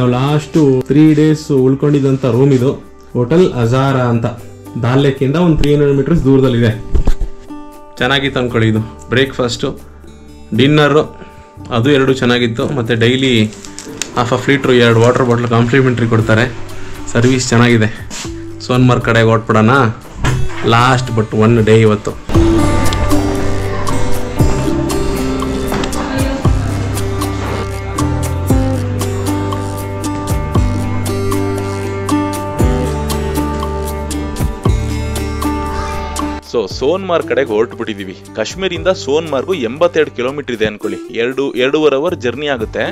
ನಾವು last three days ಉಳ್ಕೊಂಡಿದ್ದಂತ room ಇದು. ಹೋಟೆಲ್ ಅಜಾರ ಅಂತ. ದಾಲ್ಯಕ್ಕಿಂತ ಒಂದು ತ್ರೀ ಹಂಡ್ರೆಡ್ ಮೀಟರ್ಸ್ ದೂರದಲ್ಲಿದೆ. ಚೆನ್ನಾಗಿತ್ತು ಅನ್ಕೊಳ್ಳಿ ಇದು. ಬ್ರೇಕ್ಫಾಸ್ಟು ಡಿನ್ನರು ಅದು ಎರಡು ಚೆನ್ನಾಗಿತ್ತು. ಮತ್ತು ಡೈಲಿ ಹಾಫ್ ಆಫ್ ಲೀಟ್ರು ಎರಡು ವಾಟರ್ ಬಾಟ್ಲ್ ಕಾಂಪ್ಲಿಮೆಂಟ್ರಿ ಕೊಡ್ತಾರೆ. ಸರ್ವಿಸ್ ಚೆನ್ನಾಗಿದೆ. ಸೋನ್ಮಾರ್ಗ್ ಕಡೆಗೆ ಓಟ್ಬಿಡೋಣ ಲಾಸ್ಟ್ ಬಟ್ ಒನ್ ಡೇ ಇವತ್ತು. ಸೊ ಸೋನ್ಮಾರ್ ಕಡೆಗೆ ಹೊರಟುಬಿಟ್ಟಿದ್ದೀವಿ ಕಾಶ್ಮೀರಿಂದ ಸೋನ್ಮಾರ್ಗು ಎಂಬತ್ತೆರಡು ಕಿಲೋಮೀಟರ್ ಇದೆ ಅನ್ಕೊಳ್ಳಿ. ಎರಡು, ಎರಡೂವರೆ ಅವರ್ ಜರ್ನಿ ಆಗುತ್ತೆ.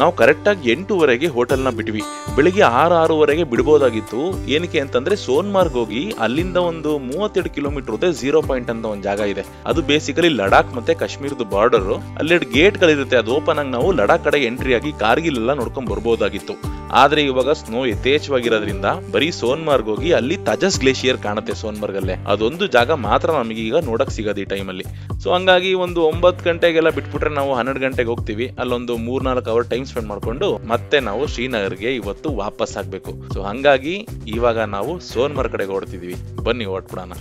ನಾವು ಕರೆಕ್ಟಾಗಿ ಎಂಟೂವರೆಗೆ ಹೋಟೆಲ್ನ ಬಿಟ್ವಿ. ಬೆಳಿಗ್ಗೆ ಆರು ಆರೂವರೆಗೆ ಬಿಡ್ಬೋದಾಗಿತ್ತು. ಏನಕ್ಕೆ ಅಂತಂದ್ರೆ ಸೋನ್ಮಾರ್ಗ್ ಹೋಗಿ ಅಲ್ಲಿಂದ ಒಂದು ಮೂವತ್ತೆರಡು ಕಿಲೋಮೀಟರ್ ಝೀರೋ ಪಾಯಿಂಟ್ ಅಂತ ಒಂದು ಜಾಗ ಇದೆ. ಅದು ಬೇಸಿಕಲಿ ಲಡಾಖ್ ಮತ್ತೆ ಕಾಶ್ಮೀರದ ಬಾರ್ಡರ್ ಅಲ್ಲೆರಡು ಗೇಟ್ಗಳಿರುತ್ತೆ ಅದು ಓಪನ್ ಆಗಿ ನಾವು ಲಡಾಖ್ ಕಡೆ ಎಂಟ್ರಿ ಆಗಿ ಕಾರ್ಗಿಲ್ ಎಲ್ಲ ನೋಡ್ಕೊಂಡ್ ಬರ್ಬೋದಾಗಿತ್ತು. ಆದ್ರೆ ಇವಾಗ ಸ್ನೋ ಯಥೇಚ್ಛವಾಗಿರೋದ್ರಿಂದ ಬರೀ ಸೋನ್ಮಾರ್ಗ್ ಹೋಗಿ ಅಲ್ಲಿ ತಜಸ್ ಗ್ಲೇಷಿಯರ್ ಕಾಣುತ್ತೆ ಸೋನ್ಮಾರ್ಗ್ ಅಲ್ಲೇ ಅದೊಂದು ಜಾಗ ಮಾತ್ರ ನಮಗೆ ಈಗ ನೋಡಕ್ ಸಿಗೋದು ಈ ಟೈಮಲ್ಲಿ ಸೊ ಹಂಗಾಗಿ ಒಂದು ಒಂಬತ್ತು ಗಂಟೆಗೆಲ್ಲ ಬಿಟ್ಬಿಟ್ರೆ ನಾವು ಹನ್ನೆರಡು ಗಂಟೆಗೆ ಹೋಗ್ತೀವಿ. ಅಲ್ಲೊಂದು ಮೂರ್ನಾಲ್ಕು ಅವರ್ ಟೈಮ್ ಸ್ಪೆಂಡ್ ಮಾಡ್ಕೊಂಡು ಮತ್ತೆ ನಾವು ಶ್ರೀನಗರ್ಗೆ ಇವತ್ತು ವಾಪಸ್ ಆಗ್ಬೇಕು ಸೊ ಹಂಗಾಗಿ ಇವಾಗ ನಾವು ಸೋನ್ಮರ್ ಕಡೆಗೆ ಓಡ್ತಿದೀವಿ ಬನ್ನಿ ಹೊಟ್ಬಿಡೋಣ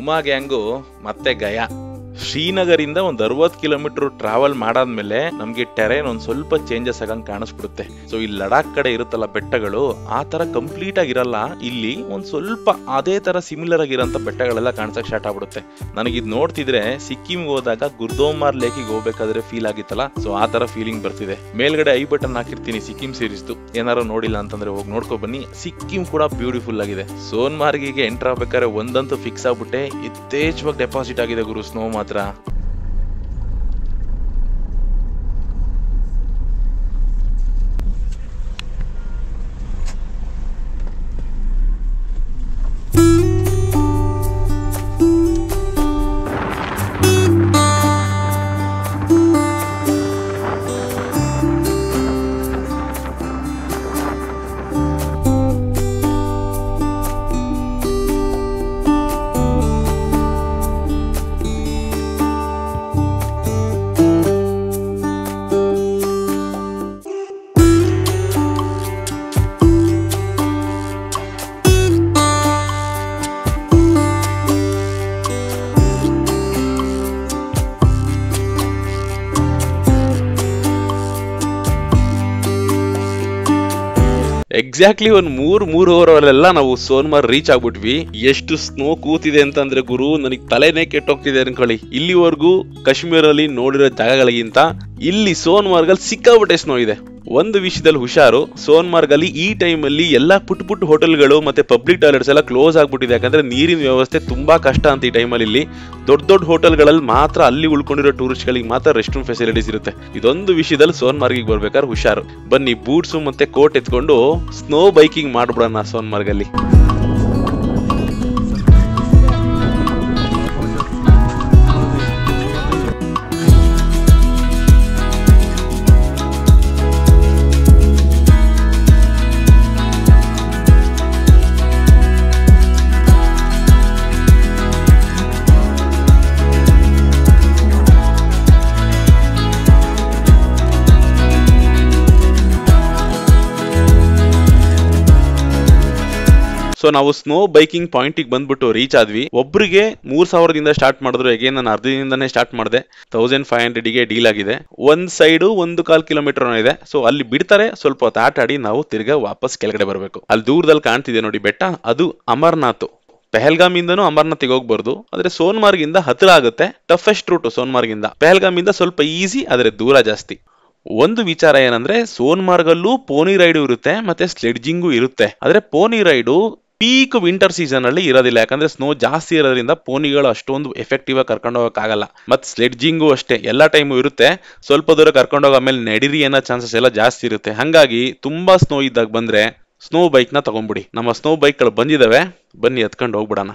ಉಮಾ ಗ್ಯಾಂಗು ಮತ್ತೆ ಗಯಾ. ಶ್ರೀನಗರಿಂದ ಒಂದು ಅರವತ್ತು ಕಿಲೋಮೀಟರ್ ಟ್ರಾವೆಲ್ ಮಾಡಾದ್ಮೇಲೆ ನಮ್ಗೆ ಟೆರೇನ್ ಒಂದ್ ಸ್ವಲ್ಪ ಚೇಂಜಸ್ ಆಗಂಗ್ ಕಾಣಿಸ್ಬಿಡುತ್ತೆ. ಸೊ ಈ ಲಡಾಖ್ ಕಡೆ ಇರುತ್ತಲ್ಲ ಬೆಟ್ಟಗಳು, ಆ ತರ ಕಂಪ್ಲೀಟ್ ಆಗಿರಲ್ಲ. ಇಲ್ಲಿ ಒಂದ್ ಸ್ವಲ್ಪ ಅದೇ ತರ ಸಿಮಿಲರ್ ಆಗಿರೋಂಥ ಬೆಟ್ಟಗಳೆಲ್ಲ ಕಾಣಿಸಕ್ ಸ್ಟಾರ್ಟ್ ಆಗ್ಬಿಡುತ್ತೆ. ನನಗಿದ್ ನೋಡ್ತಿದ್ರೆ ಸಿಕ್ಕಿಂಗೆ ಹೋದಾಗ ಗುರ್ದೋಮಾರ್ ಲೇಕಿಗೆ ಹೋಗ್ಬೇಕಾದ್ರೆ ಫೀಲ್ ಆಗಿತ್ತಲ್ಲ? ಸೊ ಆ ತರ ಫೀಲಿಂಗ್ ಬರ್ತಿದೆ. ಮೇಲ್ಗಡೆ ಐ ಬಟನ್ ಹಾಕಿರ್ತೀನಿ ಸಿಕ್ಕಿಂ ಸೀರೀಸ್ದು ಏನಾರು ನೋಡಿಲ್ಲ ಅಂತಂದ್ರೆ ಹೋಗಿ ನೋಡ್ಕೊ ಬನ್ನಿ. ಸಿಕ್ಕಿಂ ಕೂಡ ಬ್ಯೂಟಿಫುಲ್ ಆಗಿದೆ. ಸೋನ್ಮಾರ್ಗಿಗೆ ಎಂಟರ್ ಆಗ್ಬೇಕಾದ್ರೆ ಒಂದಂತೂ ಫಿಕ್ಸ್ ಆಗ್ಬಿಟ್ಟೆ. ಯಥೇಚ್ಛವಾಗಿ ಡೆಪಾಸಿಟ್ ಆಗಿದೆ ಗುರು ಸ್ನೋ ಮಾತ್ರ. pa. ಎಕ್ಸಾಕ್ಟ್ಲಿ ಒಂದ್ ಮೂರ್ ಮೂರ್ ಅಲ್ಲೆಲ್ಲ ನಾವು ಸೋನ್ಮಾರ್ ರೀಚ್ ಆಗ್ಬಿಟ್ವಿ. ಎಷ್ಟು ಸ್ನೋ ಕೂತಿದೆ ಅಂತಂದ್ರೆ ಗುರು, ನನಗೆ ತಲೆನೇ ಕೆಟ್ಟೋಗ್ತಿದೆ ಅನ್ಕೊಳ್ಳಿ. ಇಲ್ಲಿವರೆಗೂ ಕಾಶ್ಮೀರಲ್ಲಿ ನೋಡಿರೋ ಜಾಗಗಳಿಗಿಂತ ಇಲ್ಲಿ ಸೋನ್ಮಾರ್ಗಲ್ಲಿ ಸಿಕ್ಕಾಬಿಟ್ಟೆ ಸ್ನೋ ಇದೆ. ಒಂದು ವಿಷಯದಲ್ಲಿ ಹುಷಾರು. ಸೋನ್ಮಾರ್ಗ್ ಅಲ್ಲಿ ಈ ಟೈಮ್ ಅಲ್ಲಿ ಎಲ್ಲಾ ಪುಟ್ ಪುಟ್ ಹೋಟೆಲ್ಗಳು ಮತ್ತೆ ಪಬ್ಲಿಕ್ ಟಾಯ್ಲೆಟ್ಸ್ ಎಲ್ಲ ಕ್ಲೋಸ್ ಆಗ್ಬಿಟ್ಟಿದೆ. ಯಾಕಂದ್ರೆ ನೀರಿನ ವ್ಯವಸ್ಥೆ ತುಂಬಾ ಕಷ್ಟ ಅಂತ ಈ ಟೈಮಲ್ಲಿ ಇಲ್ಲಿ. ದೊಡ್ಡ ದೊಡ್ಡ ಹೋಟೆಲ್ಗಳಲ್ಲಿ ಮಾತ್ರ ಅಲ್ಲಿ ಉಳ್ಕೊಂಡಿರೋ ಟೂರಿಸ್ಟ್ ಗಳಿಗೆ ಮಾತ್ರ ರೆಸ್ಟ್ ರೂಮ್ ಫೆಸಿಲಿಟೀಸ್ ಇರುತ್ತೆ. ಇದೊಂದು ವಿಷಯದಲ್ಲಿ ಸೋನ್ಮಾರ್ಗಿಗೆ ಬರ್ಬೇಕಾದ್ರೆ ಹುಷಾರು. ಬನ್ನಿ, ಬೂಟ್ಸು ಮತ್ತೆ ಕೋಟ್ ಎತ್ಕೊಂಡು ಸ್ನೋ ಬೈಕಿಂಗ್ ಮಾಡ್ಬಿಡೋಣ ಸೋನ್ಮಾರ್ಗ್ ನಾವು ಸ್ನೋ ಬೈಕಿಂಗ್ ಪಾಯಿಂಟಿಗೆ ಬಂದ್ಬಿಟ್ಟು ರೀಚ್ ಆದ್ವಿ. ಒಬ್ರಿಗೆ ಮೂರ್ ಸಾವಿರದಿಂದ ಸ್ಟಾರ್ಟ್ ಮಾಡಿದ್ರು. ಅಗೇನ್ ನಾನು ಅರ್ಧದಿಂದನೇ ಸ್ಟಾರ್ಟ್ ಮಾಡಿದೆ. ತೌಸಂಡ್ ಫೈವ್ ಹಂಡ್ರೆಡ್ಗೆ ಡೀಲ್ ಆಗಿದೆ. ಒಂದ್ ಸೈಡ್ ಒಂದು ಕಾಲ್ ಕಿಲೋಮೀಟರ್ ಇದೆ. ಸೊ ಅಲ್ಲಿ ಬಿಡ್ತಾರೆ. ಸ್ವಲ್ಪ ಹೊತ್ತು ಆಟ ಆಡಿ ನಾವು ತಿರ್ಗಾ ವಾಪಸ್ ಕೆಳಗಡೆ ಬರಬೇಕು. ಅಲ್ಲಿ ದೂರದಲ್ಲಿ ಕಾಣ್ತಿದೆ ನೋಡಿ ಬೆಟ್ಟ. ಅದು ಅಮರ್ನಾಥ್. ಪೆಹಲ್ಗಾಮ್ ಇಂದನೂ ಅಮರ್ನಾಥಿಗೆ ಹೋಗ್ಬಾರ್ದು. ಆದ್ರೆ ಸೋನ್ಮಾರ್ಗ್ ಇಂದ ಹತ್ರ ಆಗುತ್ತೆ. ಟಫೆಸ್ಟ್ ರೂಟ್ ಸೋನ್ಮಾರ್ಗ್ ಇಂದ ಪೆಹಲ್ಗಾಮ್ ಇಂದ ಸ್ವಲ್ಪ ಈಸಿ ಆದ್ರೆ ದೂರ ಜಾಸ್ತಿ. ಒಂದು ವಿಚಾರ ಏನಂದ್ರೆ, ಸೋನ್ಮಾರ್ಗಲ್ಲೂ ಪೋನಿ ರೈಡು ಇರುತ್ತೆ, ಮತ್ತೆ ಸ್ಲೆಡ್ಜಿಂಗು ಇರುತ್ತೆ. ಆದ್ರೆ pony ride peak winter season ಅಲ್ಲಿ ಇರೋದಿಲ್ಲ. ಯಾಕಂದ್ರೆ ಸ್ನೋ ಜಾಸ್ತಿ ಇರೋದ್ರಿಂದ ಪೋನಿಗಳು ಅಷ್ಟೊಂದು ಎಫೆಕ್ಟಿವ್ ಆಗಿ ಕರ್ಕೊಂಡು ಹೋಗಕ್ಕಾಗಲ್ಲ. ಮತ್ತೆ ಸ್ಲೆಡ್ಜಿಂಗು ಅಷ್ಟೇ, ಎಲ್ಲಾ ಟೈಮು ಇರುತ್ತೆ. ಸ್ವಲ್ಪ ದೂರ ಕರ್ಕೊಂಡು ಹೋಗೋ ಆಮೇಲೆ ನಡಿರಿ ಅನ್ನೋ ಚಾನ್ಸಸ್ ಎಲ್ಲ ಜಾಸ್ತಿ ಇರುತ್ತೆ. ಹಂಗಾಗಿ ತುಂಬಾ ಸ್ನೋ ಇದ್ದಾಗ ಬಂದ್ರೆ ಸ್ನೋ ಬೈಕ್ನ ತಗೊಂಡ್ಬಿಡಿ. ನಮ್ಮ ಸ್ನೋ ಬೈಕ್ಗಳು ಬಂದಿದ್ದಾವೆ ಬನ್ನಿ, ಎತ್ಕೊಂಡು ಹೋಗ್ಬಿಡೋಣ.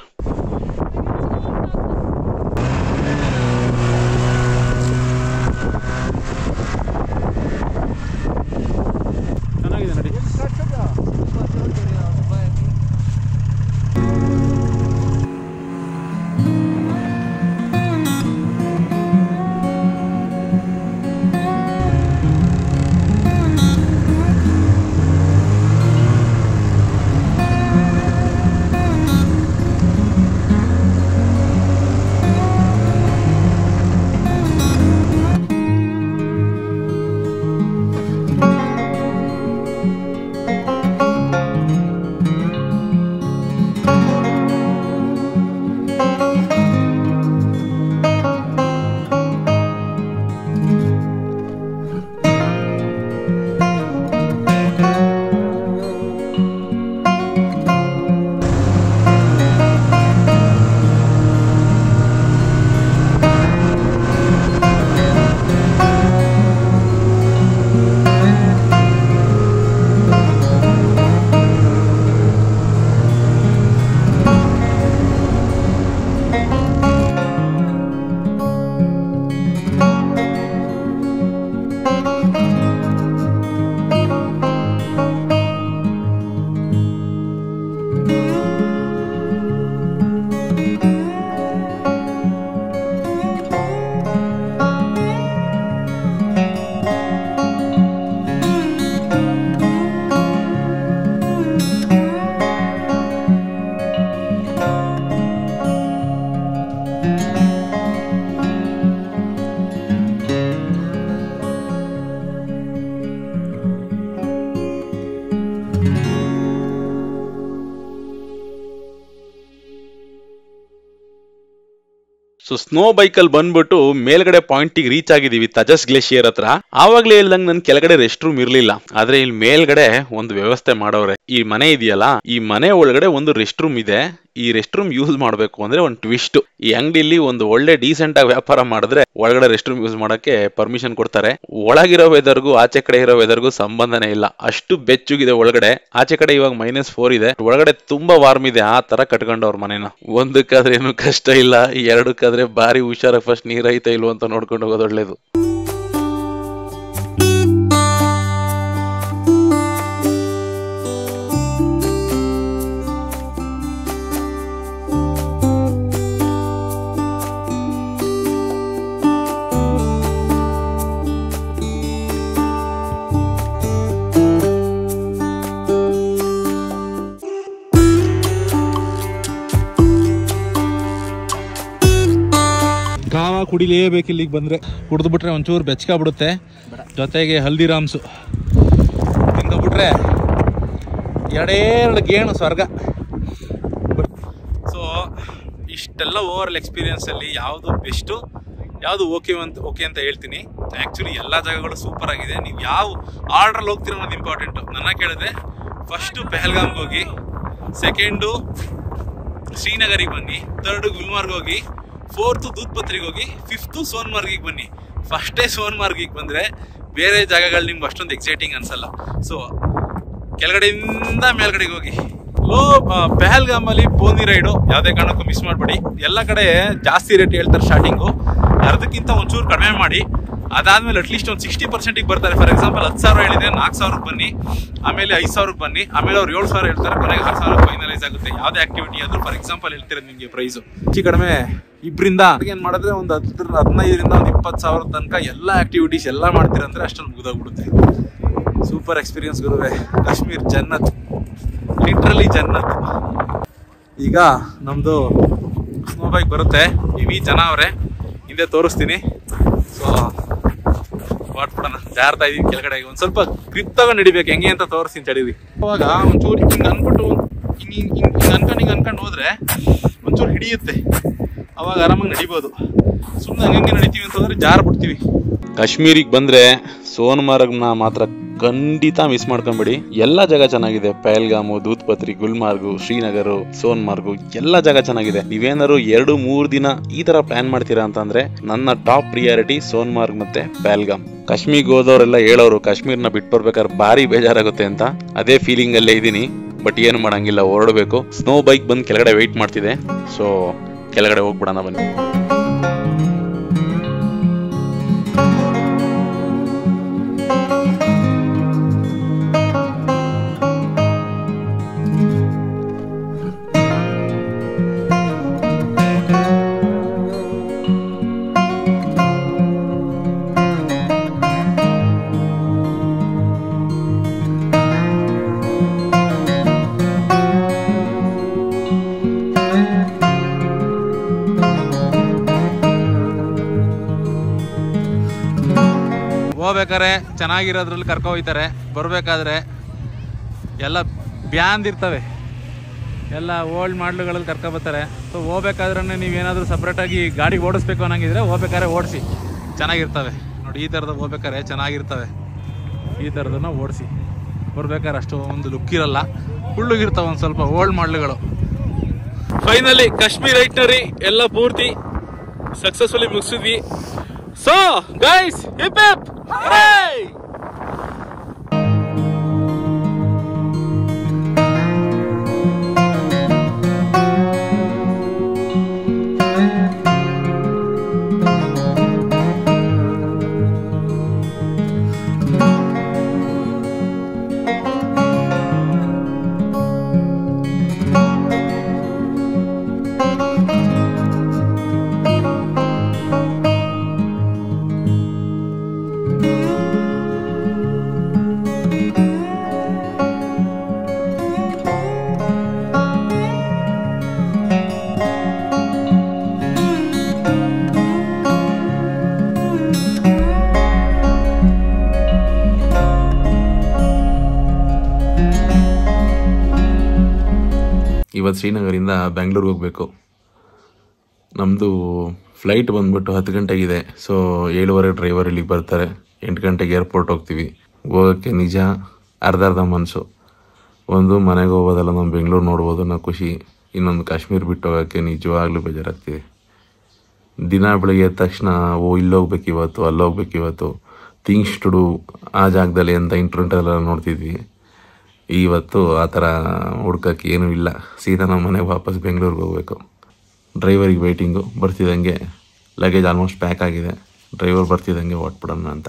Thank you. ಸೊ ಸ್ನೋ ಬೈಕಲ್ಲಿ ಬಂದ್ಬಿಟ್ಟು ಮೇಲ್ಗಡೆ ಪಾಯಿಂಟಿಗೆ ರೀಚ್ ಆಗಿದೀವಿ ತಜಸ್ ಗ್ಲೇಷಿಯರ್ ಹತ್ರ. ಆವಾಗ್ಲೇ ಇಲ್ದಂಗ್ ನನ್ ಕೆಳಗಡೆ ರೆಸ್ಟ್ ರೂಮ್ ಇರ್ಲಿಲ್ಲ. ಆದ್ರೆ ಇಲ್ಲಿ ಮೇಲ್ಗಡೆ ಒಂದು ವ್ಯವಸ್ಥೆ ಮಾಡೋರೆ. ಈ ಮನೆ ಇದೆಯಲ್ಲ, ಈ ಮನೆ ಒಳಗಡೆ ಒಂದು ರೆಸ್ಟ್ ರೂಮ್ ಇದೆ. ಈ ರೆಸ್ಟ್ ರೂಮ್ ಯೂಸ್ ಮಾಡಬೇಕು ಅಂದ್ರೆ ಒಂದು ಟ್ವಿಸ್ಟ್ ಈ ಅಂಗಡಿಲಿ ಒಂದು ಒಳ್ಳೆ ಡೀಸೆಂಟ್ ಆಗಿ ವ್ಯಾಪಾರ ಮಾಡಿದ್ರೆ ಒಳಗಡೆ ರೆಸ್ಟ್ ರೂಮ್ ಯೂಸ್ ಮಾಡಕ್ಕೆ ಪರ್ಮಿಷನ್ ಕೊಡ್ತಾರೆ. ಒಳಗಿರೋ ವೆದರ್ಗೂ ಆಚೆ ಕಡೆ ಇರೋ ವೆದರ್ಗೂ ಸಂಬಂಧನೇ ಇಲ್ಲ. ಅಷ್ಟು ಬೆಚ್ಚುಗಿದೆ ಒಳಗಡೆ. ಆಚೆ ಕಡೆ ಇವಾಗ ಮೈನಸ್ ಫೋರ್ ಇದೆ. ಒಳಗಡೆ ತುಂಬಾ ವಾರ್ಮ್ ಇದೆ. ಆ ತರ ಕಟ್ಕೊಂಡವ್ರ ಮನೇನ. ಒಂದಕ್ಕಾದ್ರೆ ಏನು ಕಷ್ಟ ಇಲ್ಲ. ಎರಡಕ್ಕಾದ್ರೆ ಬಾರಿ ಹುಷಾರಾಗಿ ಫಸ್ಟ್ ನೀರ್ ಇಲ್ವಂತ ನೋಡ್ಕೊಂಡು ಹೋಗೋದು ಒಳ್ಳೇದು. ಕುಡಿಲೇಬೇಕು ಇಲ್ಲಿಗೆ ಬಂದರೆ. ಕುಡಿದು ಬಿಟ್ರೆ ಒಂಚೂರು ಬೆಚ್ಕಾಬಿಡುತ್ತೆ ಜೊತೆಗೆ ಹಲ್ದಿರಾಮ್ಸು. ತಿಂದ್ಬಿಟ್ರೆ ಎರಡೆರಡು ಗೇಣು ಸ್ವರ್ಗ. ಸೊ ಇಷ್ಟೆಲ್ಲ ಓವರ್ ಎಕ್ಸ್ಪೀರಿಯೆನ್ಸಲ್ಲಿ ಯಾವುದು ಬೆಸ್ಟು ಯಾವುದು ಓಕೆ ಅಂತ ಓಕೆ ಅಂತ ಹೇಳ್ತೀನಿ. ಆ್ಯಕ್ಚುಲಿ ಎಲ್ಲ ಜಾಗಗಳು ಸೂಪರ್ ಆಗಿದೆ. ನೀವು ಯಾವ ಆರ್ಡ್ರಲ್ಲಿ ಹೋಗ್ತೀರ ಅನ್ನೋದು ಇಂಪಾರ್ಟೆಂಟು ನನ್ನ ಕೇಳಿದೆ ಫಸ್ಟು ಪೆಹಲ್ಗಾಮ್ಗೆ ಹೋಗಿ ಸೆಕೆಂಡು ಶ್ರೀನಗರಿಗೆ ಬನ್ನಿ ತರ್ಡು ಗುಲ್ಮಾರ್ಗ್ ಹೋಗಿ ಫೋರ್ತು ದೂತ್ಪತ್ರಿಗೆ ಹೋಗಿ ಫಿಫ್ತು ಸೋನ್ಮಾರ್ಗಿಗೆ ಬನ್ನಿ. ಫಸ್ಟೇ ಸೋನ್ಮಾರ್ಗಿಗೆ ಬಂದರೆ ಬೇರೆ ಜಾಗಗಳು ನಿಮ್ಗೆ ಅಷ್ಟೊಂದು ಎಕ್ಸೈಟಿಂಗ್ ಅನಿಸಲ್ಲ. ಸೊ ಕೆಳಗಡೆಯಿಂದ ಮೇಲ್ಗಡೆಗೆ ಹೋಗಿ. ಲೋ ಪೆಹಲ್ಗಾಮಲ್ಲಿ ಪೋನಿ ರೈಡು. ಯಾವುದೇ ಕಾರಣಕ್ಕೂ ಮಿಸ್ ಮಾಡಬೇಡಿ. ಎಲ್ಲ ಕಡೆ ಜಾಸ್ತಿ ರೇಟ್ ಹೇಳ್ತಾರೆ ಸ್ಟಾರ್ಟಿಂಗು ಅರ್ಧಕ್ಕಿಂತ ಒಂಚೂರು ಕಡಿಮೆ ಮಾಡಿ. ಅದಾದಮೇಲೆ ಅಟ್ಲೀಸ್ಟ್ ಒಂದು ಸಿಕ್ಸ್ಟಿ ಪರ್ಸೆಂಟಿಗೆ ಬರ್ತಾರೆ. ಫಾರ್ ಎಕ್ಸಾಂಪಲ್ ಹತ್ತು ಸಾವಿರ ಹೇಳಿದ್ರೆ ನಾಲ್ಕು ಸಾವಿರಕ್ಕೆ ಬನ್ನಿ. ಆಮೇಲೆ ಐದು ಸಾವಿರಕ್ಕೆ ಬನ್ನಿ. ಆಮೇಲೆ ಅವ್ರು ಏಳು ಸಾವಿರ ಹೇಳ್ತಾರೆ. ಕೊನೆಗೆ ಆರು ಸಾವಿರ ಫೈನಲೈಸ್ ಆಗುತ್ತೆ. ಯಾವುದೇ ಆಕ್ಟಿವಿಟಿ ಆದರೂ ಫಾರ್ ಎಕ್ಸಾಂಪಲ್ ಹೇಳ್ತಿರೋದು ನಿಮಗೆ ಪ್ರೈಸು ಹೆಚ್ಚು ಕಡಿಮೆ ಇಬ್ಬರಿಂದ ಏನ್ ಮಾಡಿದ್ರೆ ಒಂದು ಹತ್ತು ಹದಿನೈದರಿಂದ ಒಂದು ಇಪ್ಪತ್ತು ಸಾವಿರ ತನಕ ಎಲ್ಲ ಆಕ್ಟಿವಿಟೀಸ್ ಎಲ್ಲ ಮಾಡ್ತೀರಂದ್ರೆ ಅಷ್ಟೊಂದು ಮುಗಿದೋಗ್ಬಿಡುತ್ತೆ. ಸೂಪರ್ ಎಕ್ಸ್ಪೀರಿಯನ್ಸ್ ಗುರುವೆ. ಕಾಶ್ಮೀರ್ ಜನ್ನತ್. ಲಿಟ್ರಲಿ ಜನ್ನತ್. ಈಗ ನಮ್ಮದು ಸ್ನೋ ಬೈಕ್ ಬರುತ್ತೆ ಇವಿ ಜನ ಅವರೇ. ಹಿಂದೆ ತೋರಿಸ್ತೀನಿ. ಸೊ ಮಾಡ್ಬಿಡೋಣ. ಜಾರ್ತಾ ಇದೀವಿ ಕೆಳಗಡೆ ಒಂದು ಸ್ವಲ್ಪ ಗ್ರಿಪ್ ತಗೊಂಡು ಹಿಡಿಬೇಕು. ಹೆಂಗೆ ಅಂತ ತೋರಿಸ್ತೀನಿ ತಡೀವಿ ಅವಾಗ ಒಂಚೂರು ಹಿಂಗೆ ಅನ್ಬಿಟ್ಟು ಹಿಂಗೆ ಹಿಂಗೆ ಹಿಂಗೆ ಹಿಂಗೆ ಅನ್ಕೊಂಡು ಹಿಂಗೆ ಅನ್ಕೊಂಡು ಹೋದ್ರೆ ಒಂಚೂರು ಹಿಡಿಯುತ್ತೆ. ಅವಾಗ ಆರಾಮಾಗಿ ನಡಿಬೋದು. ಸುಮ್ಮನೆ ಹಂಗೆ ನಡಿತೀವಿ ಅಂತಂದ್ರೆ ಜಾರ್ ಬಿಡ್ತೀವಿ. ಕಾಶ್ಮೀರಿಗೆ ಬಂದರೆ ಸೋನ್ಮಾರ್ಗ್ನ ಮಾತ್ರ ಖಂಡಿತ ಮಿಸ್ ಮಾಡ್ಕೊಂಬೇಡಿ. ಎಲ್ಲ ಜಾಗ ಚೆನ್ನಾಗಿದೆ. ಪಹಲ್ಗಾಮು, ದೂತ್ಪತ್ರಿ, ಗುಲ್ಮಾರ್ಗು, ಶ್ರೀನಗರು ಸೋನ್ಮಾರ್ಗು ಎಲ್ಲ ಜಾಗ ಚೆನ್ನಾಗಿದೆ. ನೀವೇನಾದ್ರು ಎರಡು, ಮೂರು ದಿನ ಈ ತರ ಪ್ಲಾನ್ ಮಾಡ್ತೀರಾ ಅಂತಂದ್ರೆ ನನ್ನ ಟಾಪ್ ಪ್ರಿಯಾರಿಟಿ ಸೋನ್ಮಾರ್ಗ್ ಮತ್ತೆ ಪಹಲ್ಗಾಮ್. ಕಾಶ್ಮೀರ್ಗೆ ಹೋದವರೆಲ್ಲ ಹೇಳೋರು, ಕಾಶ್ಮೀರ್ನ ಬಿಟ್ಟು ಬರ್ಬೇಕಾದ್ರೆ ಭಾರಿ ಬೇಜಾರಾಗುತ್ತೆ ಅಂತ. ಅದೇ ಫೀಲಿಂಗ್ ಅಲ್ಲೇ ಇದೀನಿ ಬಟ್ ಏನು ಮಾಡಂಗಿಲ್ಲ, ಹೊರಡಬೇಕು. ಸ್ನೋ ಬೈಕ್ ಬಂದು ಕೆಳಗಡೆ ವೆಯ್ಟ್ ಮಾಡ್ತಿದೆ. ಸೊ ಕೆಳಗಡೆ ಹೋಗ್ಬಿಡೋಣ ಬನ್ನಿ. ಹೋಗ್ಬೇಕಾರೆ ಚೆನ್ನಾಗಿರೋದ್ರಲ್ಲಿ ಕರ್ಕೊ ಹೋಗ್ತಾರೆ ಬರಬೇಕಾದ್ರೆ ಎಲ್ಲ ಬ್ಯಾಂದಿರ್ತವೆ ಎಲ್ಲ ಓಲ್ಡ್ ಮಾಡ್ಲುಗಳಲ್ಲಿ ಕರ್ಕೊ ಬರ್ತಾರೆ ಸೊ ಹೋಗ್ಬೇಕಾದ್ರೆ ನೀವೇನಾದರೂ ಸಪ್ರೇಟಾಗಿ ಗಾಡಿ ಓಡಿಸ್ಬೇಕು ಅನ್ನಂಗಿದ್ರೆ ಹೋಗ್ಬೇಕಾದ್ರೆ ಓಡಿಸಿ. ಚೆನ್ನಾಗಿರ್ತವೆ. ನೋಡಿ, ಈ ಥರದ ಹೋಗ್ಬೇಕಾದ್ರೆ ಚೆನ್ನಾಗಿರ್ತವೆ. ಈ ಥರದನ್ನ ಓಡಿಸಿ. ಬರ್ಬೇಕಾದ್ರೆ ಅಷ್ಟು ಒಂದು ಲುಕ್ ಇರಲ್ಲ. ಹುಳ್ಳುಗಿರ್ತಾವೆ ಒಂದು ಸ್ವಲ್ಪ ಓಲ್ಡ್ ಮಾಡ್ಲುಗಳು. ಫೈನಲಿ ಕಾಶ್ಮೀರ್ ಐಟ್ನರಿ ಎಲ್ಲ ಪೂರ್ತಿ successfully ಮುಗಿಸಿದ್ವಿ. So guys hip hip Hey! ಇವತ್ತು ಶ್ರೀನಗರಿಂದ ಬ್ಯಾಂಗ್ಳೂರ್ಗೆ ಹೋಗಬೇಕು. ನಮ್ಮದು ಫ್ಲೈಟ್ ಬಂದ್ಬಿಟ್ಟು ಹತ್ತು ಗಂಟೆಗಿದೆ. ಸೊ ಏಳುವರೆ ಡ್ರೈವರ್ ಇಲ್ಲಿಗೆ ಬರ್ತಾರೆ. ಎಂಟು ಗಂಟೆಗೆ ಏರ್ಪೋರ್ಟ್ ಹೋಗ್ತೀವಿ. ಹೋಗೋಕ್ಕೆ ನಿಜ ಅರ್ಧ ಅರ್ಧ ಮನಸ್ಸು ಒಂದು ಮನೆಗೆ ಹೋಗೋದಲ್ಲ, ನಾವು ಬೆಂಗಳೂರು ನೋಡ್ಬೋದು ಅನ್ನೋ ಖುಷಿ. ಇನ್ನೊಂದು ಕಾಶ್ಮೀರ್ ಬಿಟ್ಟು ಹೋಗೋಕ್ಕೆ ನಿಜವಾಗ್ಲೂ ಬೇಜಾರಾಗ್ತೀವಿ ದಿನ ಬೆಳಗ್ಗೆ ಎದ್ದ ತಕ್ಷಣ, ಓ ಇಲ್ಲಿ ಹೋಗ್ಬೇಕು ಇವತ್ತು ಅಲ್ಲಿ ಹೋಗ್ಬೇಕು ಇವತ್ತು ಥಿಂಗ್ಸ್ ಟು ಡೂ ಆ ಜಾಗದಲ್ಲಿ ಅಂತ ಇಂಟರ್ನೆಟ್ ಎಲ್ಲ ನೋಡ್ತಿದ್ವಿ. ಇವತ್ತು ಆ ಥರ ಹುಡ್ಕಕ್ಕೆ ಏನೂ ಇಲ್ಲ. ಸೀದಾ ನಮ್ಮ ಮನೆಗೆ ವಾಪಸ್ ಬೆಂಗಳೂರಿಗೆ ಹೋಗಬೇಕು. ಡ್ರೈವರಿಗೆ ವೇಟಿಂಗು ಬರ್ತಿದ್ದಂಗೆ ಲಗೇಜ್ ಆಲ್ಮೋಸ್ಟ್ ಪ್ಯಾಕ್ ಆಗಿದೆ. ಡ್ರೈವರ್ ಬರ್ತಿದ್ದಂಗೆ ಹೊಟ್ಬಿಡೋಣ ಅಂತ.